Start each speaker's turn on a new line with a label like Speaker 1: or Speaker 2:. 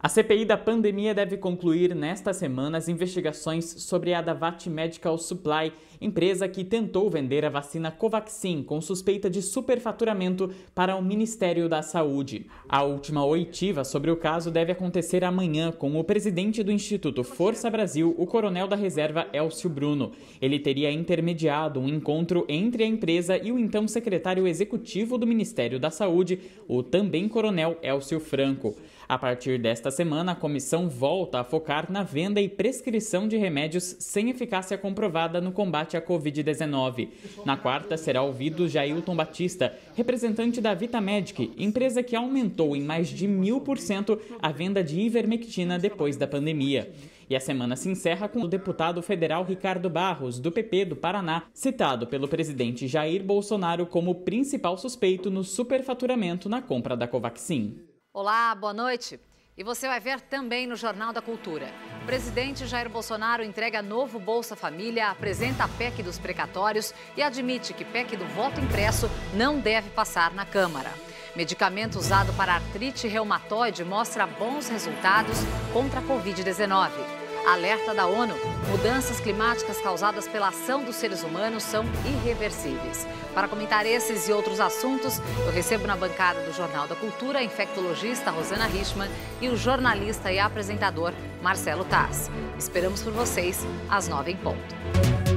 Speaker 1: A CPI da pandemia deve concluir nesta semana as investigações sobre a Davat Medical Supply, empresa que tentou vender a vacina Covaxin com suspeita de superfaturamento para o Ministério da Saúde. A última oitiva sobre o caso deve acontecer amanhã com o presidente do Instituto Força Brasil, o coronel da reserva Elcio Bruno. Ele teria intermediado um encontro entre a empresa e o então secretário executivo do Ministério da Saúde, o também coronel Elcio Franco. A partir desta semana, a comissão volta a focar na venda e prescrição de remédios sem eficácia comprovada no combate à Covid-19. Na quarta, será ouvido Jailton Batista, representante da Vitamedic, empresa que aumentou em mais de mil por cento a venda de ivermectina depois da pandemia. E a semana se encerra com o deputado federal Ricardo Barros, do PP do Paraná, citado pelo presidente Jair Bolsonaro como principal suspeito no superfaturamento na compra da Covaxin.
Speaker 2: Olá, boa noite. E você vai ver também no Jornal da Cultura. O presidente Jair Bolsonaro entrega novo Bolsa Família, apresenta a PEC dos precatórios e admite que PEC do voto impresso não deve passar na Câmara. Medicamento usado para artrite reumatoide mostra bons resultados contra a Covid-19. Alerta da ONU: mudanças climáticas causadas pela ação dos seres humanos são irreversíveis. Para comentar esses e outros assuntos, eu recebo na bancada do Jornal da Cultura a infectologista Rosana Richman e o jornalista e apresentador Marcelo Taz. Esperamos por vocês às nove em ponto.